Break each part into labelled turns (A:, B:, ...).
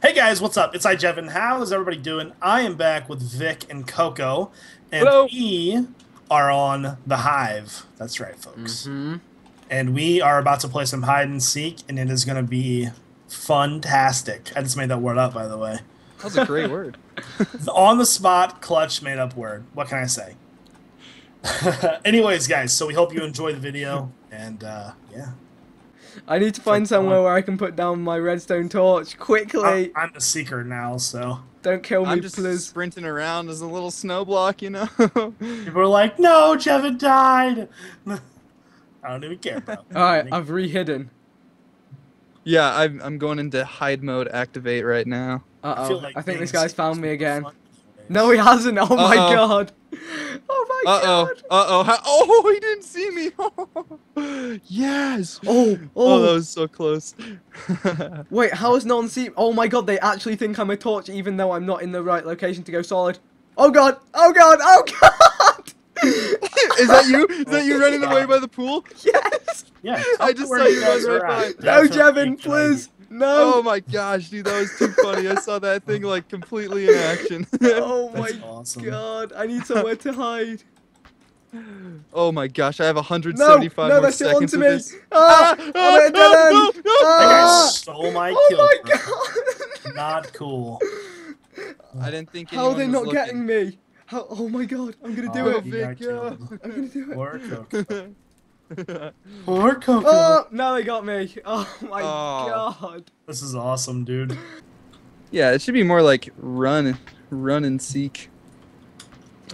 A: Hey guys, what's up? It's iJevin. How is everybody doing? I am back with Vic and Coco, and
B: Hello.
A: we are on the Hive. That's right, folks.
B: Mm-hmm.
A: And we are about to play some hide and seek, and it is going to be fun-tastic. I just made that word up, by the way.
B: That's a great word.
A: The on the spot, clutch, made up word. What can I say? Anyways, guys, so we hope you enjoy the video, and uh, yeah,
C: I need to find
A: Like,
C: somewhere where I can put down my redstone torch quickly.
A: I'm, I'm the seeker now, so
C: Don't kill me,
B: I'm just
C: please.
B: sprinting around as a little snow block, you know.
A: people are like, "No, Jevin died." I don't even care, bro.
C: All right, I've rehidden.
B: yeah, I'm I'm going into hide mode activate right now.
C: Uh
A: I
C: oh.
A: feel like
C: I think this guy's found me again. No, he hasn't. Oh my
B: Uh-oh.
C: god. Oh my
B: Uh oh.
C: god.
B: Uh oh. Ha- oh, he didn't see me. yes.
C: Oh,
B: Oh,
C: oh.
B: that was so close.
C: Wait, how has no one seen? Oh my god, they actually think I'm a torch even though I'm not in the right location to go solid. Oh god. Oh god. Oh god.
B: Is that you? Is that you running away by the pool?
C: yes.
A: Yeah,
B: I just saw you
A: guys
B: right by.
C: No,
A: That's what
C: Jevin,
A: we can
C: please.
B: Oh my gosh, dude, that was too funny. I saw that thing like completely in action.
C: Oh my
A: awesome.
C: god. I need somewhere to hide.
B: oh my gosh, I have
C: No,
B: 175
C: no,
B: more
C: they're still
B: seconds
C: onto
B: of
C: me.
B: this.
C: Ah,
B: Ah,
C: I'm
B: ah,
C: at a dead
B: no,
C: end.
B: no, no.
A: That
C: Ah.
A: guy stole my
C: Oh
A: kill.
C: my
A: bro.
C: god.
A: Not cool.
B: I didn't think
C: How are
B: anyone
C: they
B: was
C: not
B: looking.
C: getting me? How? Oh my god, I'm gonna do
A: Oh,
C: it.
A: he
B: Vic,
A: got killed.
C: I'm gonna do it.
A: Poor Coco.
C: Oh, now they got me. Oh my
B: Oh.
C: god.
A: This is awesome, dude.
B: yeah, it should be more like run, run and seek.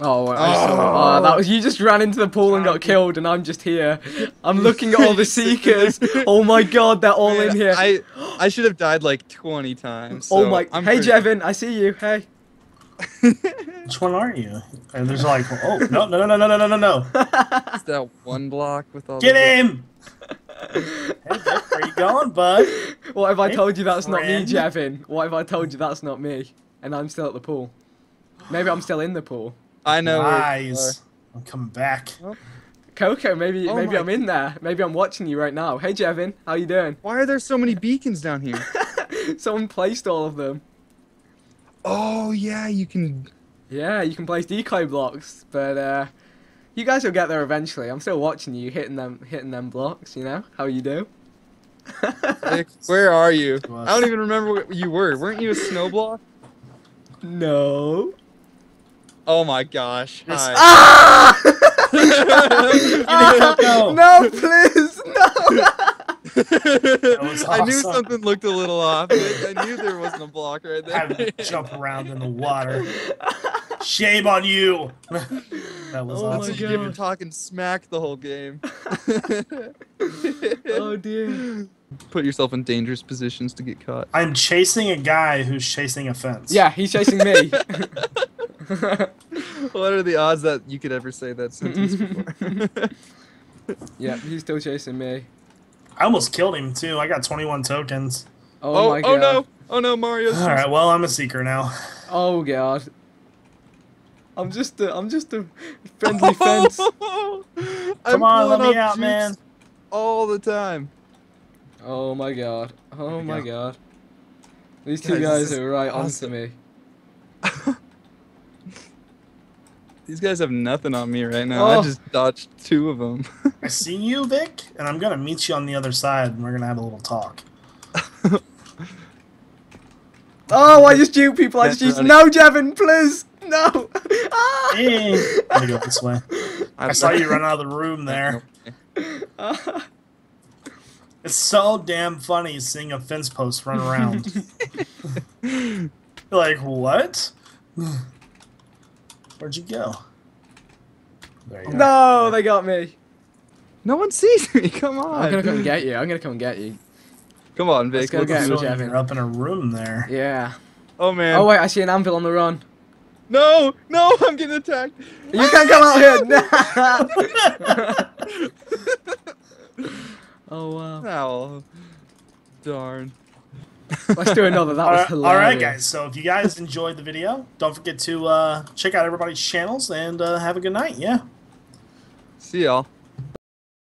C: Oh, I saw, oh. oh, that was you just ran into the pool and got killed, and I'm just here. I'm looking at all the seekers. Oh my god, they're all in here.
B: I I should have died like 20 times.
C: oh my.
B: I'm
C: hey,
B: pretty-
C: Jevin, I see you. Hey.
A: Which one are you? And there's like, oh no no no no no no no no!
B: It's that one block with all.
A: Get
B: the...
A: him! Hey, Vic, where you going, bud?
C: What if I
A: Hey,
C: told you that's not me. Jevin? What if I told you that's not me, and I'm still at the pool? Maybe I'm still in the pool.
B: I know. where you
A: Nice. I'm coming back. Oh.
C: Coco, maybe
B: Oh
C: maybe
B: my
C: I'm in there. Maybe I'm watching you right now. Hey, Jevin, how you doing?
B: Why are there so many beacons down here?
C: Someone placed all of them.
B: Oh yeah, you can.
C: Yeah, you can place decoy blocks, but uh, you guys will get there eventually. I'm still watching you hitting them, hitting them blocks. You know how you do.
B: Vic, where are you? I don't even remember what you were. Weren't you a snow block?
C: no.
B: Oh my gosh. Hi.
C: Ah!
A: Coco.
C: no, please, no.
A: Was
B: I knew something looked a little off. I knew there wasn't a block right there.
A: Having to jump around in the water. Shame on you. that was
C: Oh my
B: That's
A: awesome.
B: you've been talking smack the whole game.
C: oh dear.
B: Put yourself in dangerous positions to get caught.
A: I'm chasing a guy who's chasing a fence.
C: Yeah, he's chasing me.
B: What are the odds that you could ever say that sentence before?
C: yeah, he's still chasing me.
A: I almost killed him too. I got 21 tokens.
C: Oh,
B: oh,
C: my god.
B: oh no! Oh no, Mario's.
A: All right, well I'm a seeker now.
C: Oh god. I'm just a, I'm just a friendly fence.
A: Come on, let me out, man.
B: All the time.
C: Oh my god. Oh
A: we
C: my
A: go.
C: god. These two
B: Guys,
C: guys are right
B: awesome.
C: onto me.
B: These guys have nothing on me right now. I
C: Oh.
B: just dodged two of them.
A: I see you, Vic, and I'm gonna meet you on the other side, and we're gonna have a little talk.
C: Oh, I just juke people. I just use.
B: running.
C: No, Jevin, please. No. Ah!
A: Hey, I'm gonna go this way. I saw you run out of the room there. It's so damn funny seeing a fence post run around. Like, what? Where'd you go? There you go.
C: no, they got me.
B: No one sees me. Come on.
C: I'm gonna come and get you. I'm gonna come and get you.
B: Come on, Vic.
C: Let's go
B: let's
C: get
A: I'm
C: him,
B: do it.
A: feeling
C: Jevin.
A: You're up in a room there.
C: Yeah.
B: Oh man.
C: Oh wait, I see an anvil on the run.
B: No, no, I'm getting attacked.
C: You can't come out here. oh wow.
B: Ow. Darn.
C: Let's do another. That was
A: right,
C: hilarious.
A: all right, guys. So if you guys enjoyed the video, don't forget to uh, check out everybody's channels and uh, have a good night. Yeah.
B: See y'all.